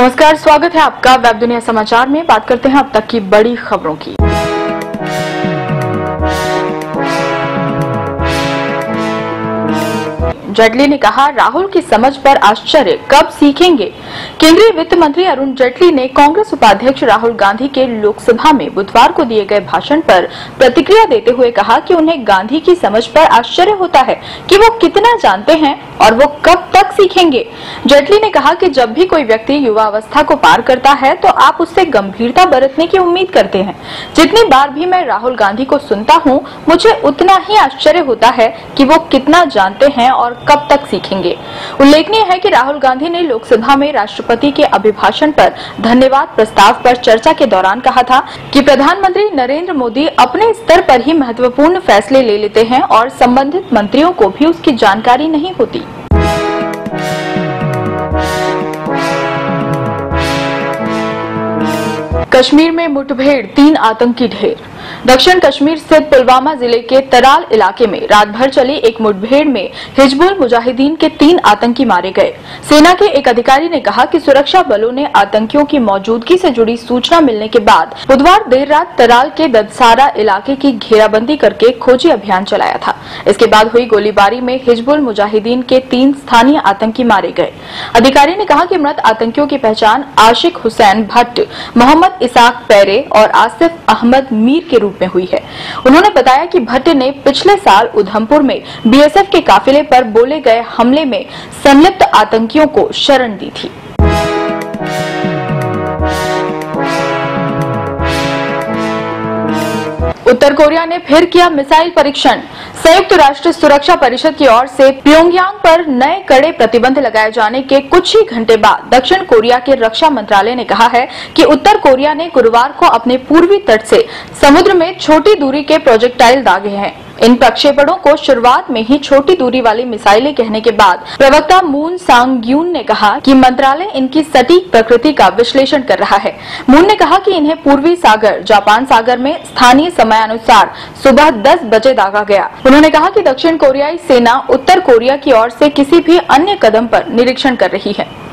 नमस्कार, स्वागत है आपका वेब दुनिया समाचार में। बात करते हैं अब तक की बड़ी खबरों की। जेटली ने कहा, राहुल की समझ पर आश्चर्य, कब सीखेंगे? केंद्रीय वित्त मंत्री अरुण जेटली ने कांग्रेस उपाध्यक्ष राहुल गांधी के लोकसभा में बुधवार को दिए गए भाषण पर प्रतिक्रिया देते हुए कहा कि उन्हें गांधी की समझ पर आश्चर्य होता है कि वो कितना जानते हैं और वो कब तक सीखेंगे। जेटली ने कहा कि जब भी कोई व्यक्ति युवा अवस्था को पार करता है तो आप उससे गंभीरता बरतने की उम्मीद करते हैं। जितनी बार भी मैं राहुल गांधी को सुनता हूँ, मुझे उतना ही आश्चर्य होता है कि वो कितना जानते हैं और कब तक सीखेंगे? उल्लेखनीय है कि राहुल गांधी ने लोकसभा में राष्ट्रपति के अभिभाषण पर धन्यवाद प्रस्ताव पर चर्चा के दौरान कहा था कि प्रधानमंत्री नरेंद्र मोदी अपने स्तर पर ही महत्वपूर्ण फैसले ले लेते हैं और संबंधित मंत्रियों को भी उसकी जानकारी नहीं होती। कश्मीर में मुठभेड़, तीन आतंकी ढेर दक्षिण कश्मीर स्थित पुलवामा ज़िले के तराल इलाके में रात भर चली एक मुठभेड़ में हिजबुल मुजाहिदीन के तीन आतंकी मारे गए। सेना के एक अधिकारी ने कहा कि सुरक्षा बलों ने आतंकियों की मौजूदगी से जुड़ी सूचना मिलने के बाद बुधवार देर रात तराल के ददसारा इलाके की घेराबंदी करके खोजी अभियान चलाया था। इसके बाद हुई गोलीबारी में हिजबुल मुजाहिदीन के तीन स्थानीय आतंकी मारे गए। अधिकारी ने कहा कि मृत आतंकियों की पहचान आशिक हुसैन भट्ट, मोहम्मद इसाक पैरे और आसिफ अहमद मीर के रूप में हुई है। उन्होंने बताया कि भट्ट ने पिछले साल उधमपुर में बीएसएफ के काफिले पर बोले गए हमले में संलिप्त आतंकियों को शरण दी थी। उत्तर कोरिया ने फिर किया मिसाइल परीक्षण। संयुक्त राष्ट्र सुरक्षा परिषद की ओर से प्योंगयांग पर नए कड़े प्रतिबंध लगाए जाने के कुछ ही घंटे बाद दक्षिण कोरिया के रक्षा मंत्रालय ने कहा है कि उत्तर कोरिया ने गुरुवार को अपने पूर्वी तट से समुद्र में छोटी दूरी के प्रोजेक्टाइल दागे हैं। इन प्रक्षेपणों को शुरुआत में ही छोटी दूरी वाली मिसाइलें कहने के बाद प्रवक्ता मून सांग्यून ने कहा कि मंत्रालय इनकी सटीक प्रकृति का विश्लेषण कर रहा है। मून ने कहा कि इन्हें पूर्वी सागर, जापान सागर में स्थानीय समयानुसार सुबह 10 बजे दागा गया। उन्होंने कहा की दक्षिण कोरियाई सेना उत्तर कोरिया की ओर ऐसी किसी भी अन्य कदम आरोप निरीक्षण कर रही है।